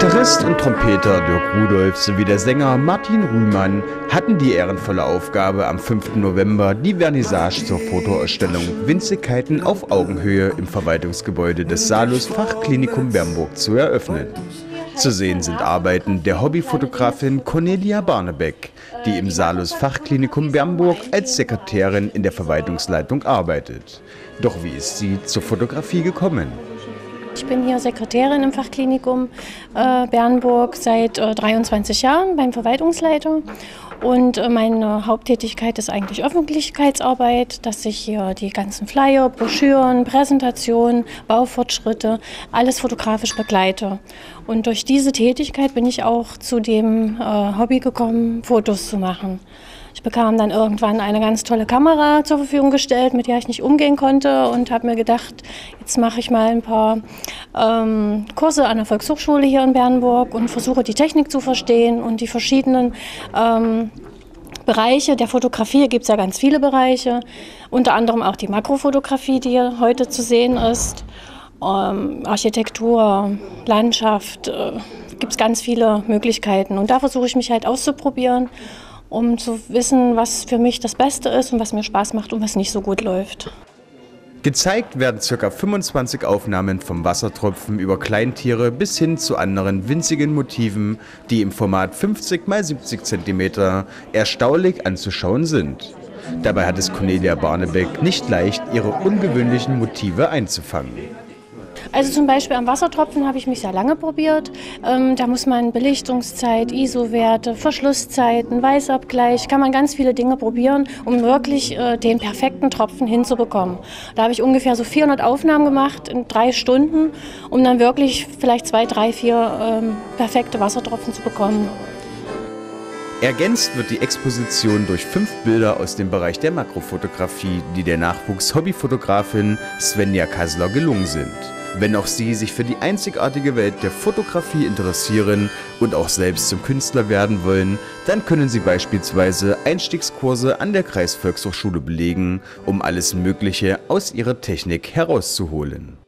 Gitarrist und Trompeter Dirk Rudolph sowie der Sänger Martin Rühmann hatten die ehrenvolle Aufgabe, am 5. November die Vernissage zur Fotoausstellung Winzigkeiten auf Augenhöhe im Verwaltungsgebäude des Salus Fachklinikum Bernburg zu eröffnen. Zu sehen sind Arbeiten der Hobbyfotografin Cornelia Barnebeck, die im Salus Fachklinikum Bernburg als Sekretärin in der Verwaltungsleitung arbeitet. Doch wie ist sie zur Fotografie gekommen? Ich bin hier Sekretärin im Fachklinikum äh, Bernburg seit äh, 23 Jahren beim Verwaltungsleiter. Und äh, meine Haupttätigkeit ist eigentlich Öffentlichkeitsarbeit, dass ich hier die ganzen Flyer, Broschüren, Präsentationen, Baufortschritte, alles fotografisch begleite. Und durch diese Tätigkeit bin ich auch zu dem äh, Hobby gekommen, Fotos zu machen. Ich bekam dann irgendwann eine ganz tolle Kamera zur Verfügung gestellt, mit der ich nicht umgehen konnte und habe mir gedacht, jetzt mache ich mal ein paar ähm, Kurse an der Volkshochschule hier in Bernburg und versuche die Technik zu verstehen und die verschiedenen ähm, Bereiche der Fotografie. Gibt es ja ganz viele Bereiche, unter anderem auch die Makrofotografie, die heute zu sehen ist, ähm, Architektur, Landschaft, äh, gibt es ganz viele Möglichkeiten. Und da versuche ich mich halt auszuprobieren um zu wissen, was für mich das Beste ist und was mir Spaß macht und was nicht so gut läuft. Gezeigt werden ca. 25 Aufnahmen vom Wassertropfen über Kleintiere bis hin zu anderen winzigen Motiven, die im Format 50 x 70 cm erstaunlich anzuschauen sind. Dabei hat es Cornelia Barnebeck nicht leicht, ihre ungewöhnlichen Motive einzufangen. Also zum Beispiel am Wassertropfen habe ich mich sehr lange probiert. Ähm, da muss man Belichtungszeit, ISO-Werte, Verschlusszeiten, Weißabgleich, kann man ganz viele Dinge probieren, um wirklich äh, den perfekten Tropfen hinzubekommen. Da habe ich ungefähr so 400 Aufnahmen gemacht in drei Stunden, um dann wirklich vielleicht zwei, drei, vier ähm, perfekte Wassertropfen zu bekommen. Ergänzt wird die Exposition durch fünf Bilder aus dem Bereich der Makrofotografie, die der Nachwuchs-Hobbyfotografin Svenja Kassler gelungen sind. Wenn auch Sie sich für die einzigartige Welt der Fotografie interessieren und auch selbst zum Künstler werden wollen, dann können Sie beispielsweise Einstiegskurse an der Kreisvolkshochschule belegen, um alles Mögliche aus Ihrer Technik herauszuholen.